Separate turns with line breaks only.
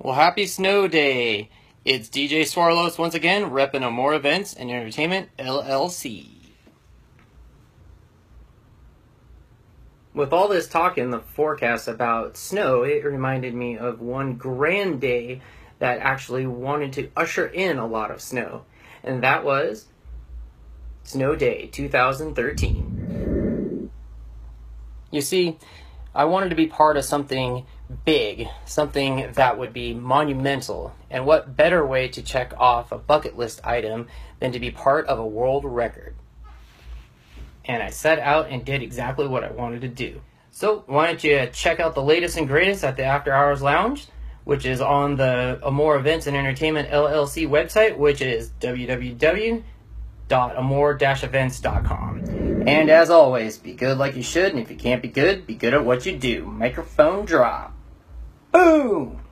Well, happy snow day! It's DJ Swarlos once again, repping Amore Events and Entertainment LLC. With all this talk in the forecast about snow, it reminded me of one grand day that actually wanted to usher in a lot of snow, and that was Snow Day 2013. You see, I wanted to be part of something big, something that would be monumental. And what better way to check off a bucket list item than to be part of a world record? And I set out and did exactly what I wanted to do. So, why don't you check out the latest and greatest at the After Hours Lounge, which is on the Amore Events and Entertainment LLC website, which is www.amore-events.com. And as always, be good like you should, and if you can't be good, be good at what you do. Microphone drop. Boom!